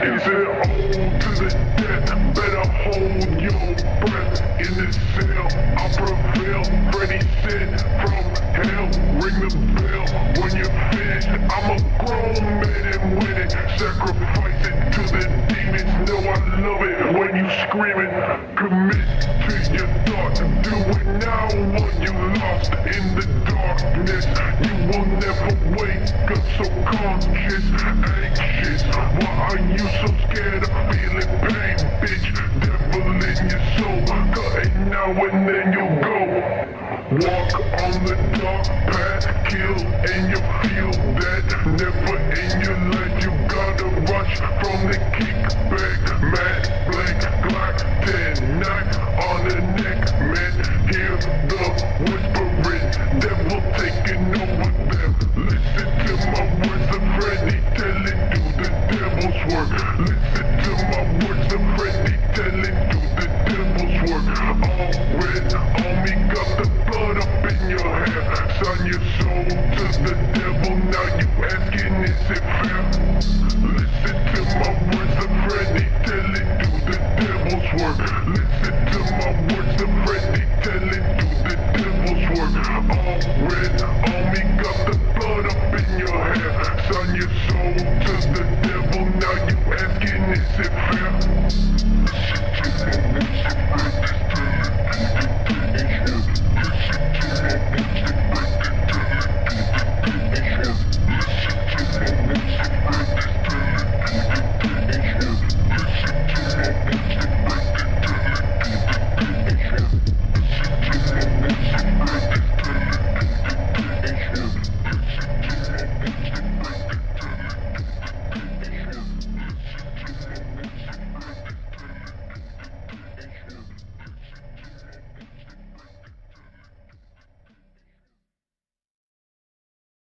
He said, hold to the death, better hold your breath. In this cell, I prevail. Freddie said, from hell, ring the bell when you're finished. I'm a grown man and winning, sacrifice it to the demons. Know I love it when you screaming. Commit to your thought, do it now what you lost in the darkness. You will never wake up so conscious, anxious. Why are you so scared of feeling pain, bitch? Devil in your soul, cutting now and then you'll go. Walk on the dark path, kill and you feel that. Never in your life you gotta rush from the work. Listen to my words of Freddie telling do the devil's work. All red on me, got the blood up in your hair. Sign your soul to the